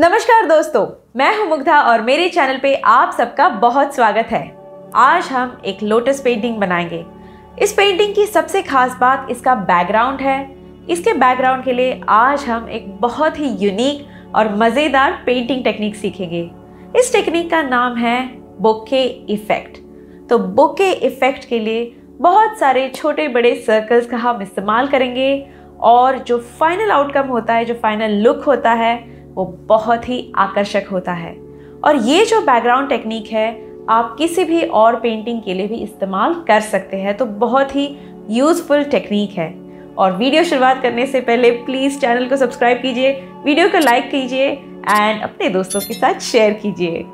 नमस्कार दोस्तों, मैं हूँ मुग्धा और मेरे चैनल पे आप सबका बहुत स्वागत है। आज हम एक लोटस पेंटिंग बनाएँगे। इस पेंटिंग की सबसे खास बात इसका बैकग्राउंड है। इसके बैकग्राउंड के लिए आज हम एक बहुत ही यूनिक और मज़ेदार पेंटिंग टेक्निक सीखेंगे। इस टेक्निक का नाम है बोके इफ़ेक्ट तो बोके इफ़ेक्ट के लिए बहुत सारे छोटे बड़े सर्कल्स का हम इस्तेमाल करेंगे और जो फाइनल आउटकम होता है, जो फाइनल लुक होता है वो बहुत ही आकर्षक होता है। और ये जो बैकग्राउंड टेक्निक है, आप किसी भी और पेंटिंग के लिए भी इस्तेमाल कर सकते हैं तो बहुत ही यूज़फुल टेक्निक है। और वीडियो शुरुआत करने से पहले प्लीज़ चैनल को सब्सक्राइब कीजिए, वीडियो को लाइक कीजिए एंड अपने दोस्तों के साथ शेयर कीजिए।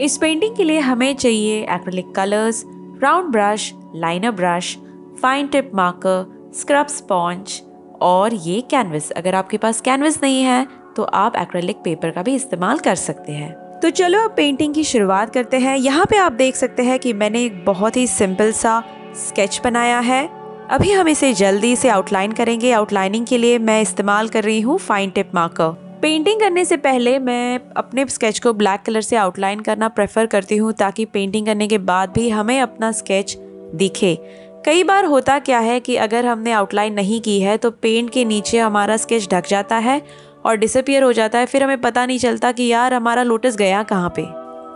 इस पेंटिंग के लिए हमें चाहिए acrylic colours round brush liner brush fine tip marker scrub sponge और ये कैनवस अगर आपके पास कैनवस नहीं है तो आप एक्रेलिक पेपर का भी इस्तेमाल कर सकते हैं। तो चलो अब पेंटिंग की शुरुआत करते हैं। यहाँ पे आप देख सकते हैं कि मैंने एक बहुत ही सिंपल सा स्केच बनाया है। अभी हम इसे जल्दी से आउटलाइन करेंगे। आउटलाइनिंग के लिए मैं इस्तेमाल कर रही हूँ फाइन टिप मार्कर पेंटिंग करने से पहले मैं अपने स्केच को ब्लैक कलर से आउटलाइन करना प्रेफर करती हूँ ताकि पेंटिंग करने के बाद भी हमें अपना स्केच दिखे। कई बार होता क्या है कि अगर हमने आउटलाइन नहीं की है तो पेंट के नीचे हमारा स्केच ढक जाता है और डिसअपियर हो जाता है, फिर हमें पता नहीं चलता कि यार हमारा लोटस गया कहाँ पे।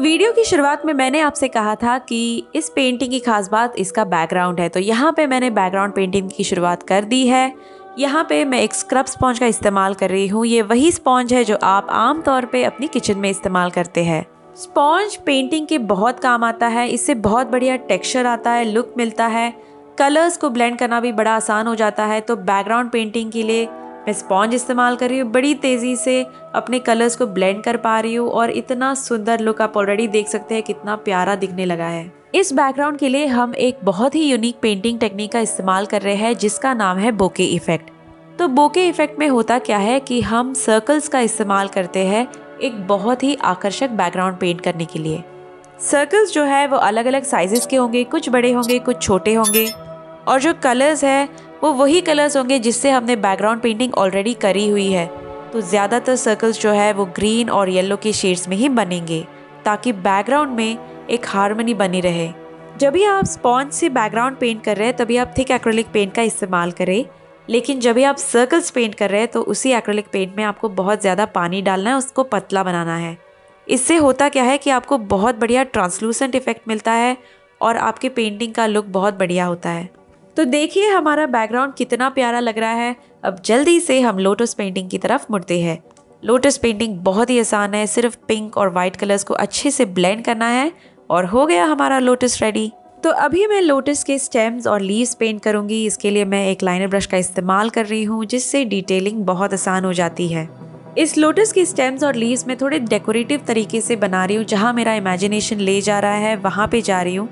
वीडियो की शुरुआत में मैंने आपसे कहा था कि इस पेंटिंग की खास बात इसका बैकग्राउंड है। तो यहाँ पे मैंने बैकग्राउंड पेंटिंग की शुरुआत कर दी है। यहाँ पे मैं एक स्क्रब स्पॉन्ज का इस्तेमाल कर रही हूँ। ये वही स्पॉन्ज है जो आप आम तौर पे अपनी किचन में इस्तेमाल करते हैं। स्पॉन्ज पेंटिंग के बहुत काम आता है। इससे बहुत बढ़िया टेक्सचर आता है लुक मिलता है। कलर्स को ब्लेंड करना भी बड़ा आसान हो जाता है। तो बैकग्राउंड पेंटिंग के लिए मैं स्पॉन्ज इस्तेमाल कर रही हूँ, बड़ी तेज़ी से अपने कलर्स को ब्लेंड कर पा रही हूँ और इतना सुंदर लुक आप ऑलरेडी देख सकते हैं, कितना प्यारा दिखने लगा है। इस बैकग्राउंड के लिए हम एक बहुत ही यूनिक पेंटिंग टेक्निक का इस्तेमाल कर रहे हैं, जिसका नाम है बोके इफ़ेक्ट तो बोके इफ़ेक्ट में होता क्या है कि हम सर्कल्स का इस्तेमाल करते हैं एक बहुत ही आकर्षक बैकग्राउंड पेंट करने के लिए। सर्कल्स जो है, वो अलग अलग साइजेस के होंगे, कुछ बड़े होंगे, कुछ छोटे होंगे, और जो कलर्स है वो वही कलर्स होंगे जिससे हमने बैकग्राउंड पेंटिंग ऑलरेडी करी हुई है। तो ज़्यादातर सर्कल्स जो है वो ग्रीन और येलो के शेड्स में ही बनेंगे, ताकि बैकग्राउंड में एक हारमोनी बनी रहे। जब भी आप स्पॉन्ज से बैकग्राउंड पेंट कर रहे हैं, तभी आप थिक एक्रेलिक पेंट का इस्तेमाल करें। लेकिन जब भी आप सर्कल्स पेंट कर रहे हैं तो उसी एक्रेलिक पेंट में आपको बहुत ज़्यादा पानी डालना है, उसको पतला बनाना है। इससे होता क्या है कि आपको बहुत बढ़िया ट्रांसलूसेंट इफ़ेक्ट मिलता है और आपके पेंटिंग का लुक बहुत बढ़िया होता है। तो देखिए हमारा बैकग्राउंड कितना प्यारा लग रहा है। अब जल्दी से हम लोटस पेंटिंग की तरफ़ मुड़ते हैं। लोटस पेंटिंग बहुत ही आसान है। सिर्फ़ पिंक और वाइट कलर्स को अच्छे से ब्लेंड करना है और हो गया हमारा लोटस रेडी तो अभी मैं लोटस के स्टेम्स और लीव्स पेंट करूँगी। इसके लिए मैं एक लाइनर ब्रश का इस्तेमाल कर रही हूँ, जिससे डिटेलिंग बहुत आसान हो जाती है। इस लोटस के स्टेम्स और लीव्स में थोड़े डेकोरेटिव तरीके से बना रही हूँ। जहाँ मेरा इमेजिनेशन ले जा रहा है, वहाँ पे जा रही हूँ।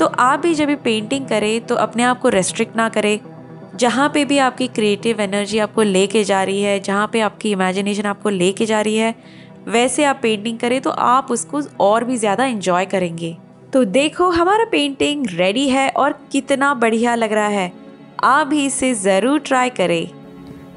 तो आप भी जब भी पेंटिंग करें तो अपने आप को रेस्ट्रिक्ट ना करें। जहाँ पे भी आपकी क्रिएटिव एनर्जी आपको लेके जा रही है, जहाँ पे आपकी इमेजिनेशन आपको लेके जा रही है, वैसे आप पेंटिंग करें तो आप उसको और भी ज़्यादा इंजॉय करेंगे। तो देखो, हमारा पेंटिंग रेडी है और कितना बढ़िया लग रहा है। आप भी इसे ज़रूर ट्राई करें।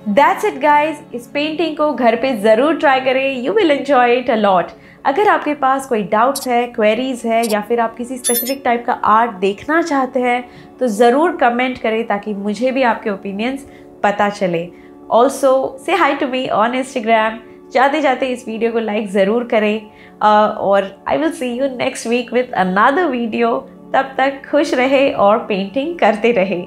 दैट्स इट गाइज़ इस पेंटिंग को घर पे ज़रूर ट्राई करें. You will enjoy it a lot अगर आपके पास कोई डाउट्स है क्वेरीज है या फिर आप किसी स्पेसिफिक टाइप का आर्ट देखना चाहते हैं तो ज़रूर कमेंट करें ताकि मुझे भी आपके ओपिनियंस पता चले. Also say hi to me on Instagram जाते जाते इस वीडियो को लाइक ज़रूर करें. Uh, और I will see you next week with another video तब तक खुश रहे और पेंटिंग करते रहे.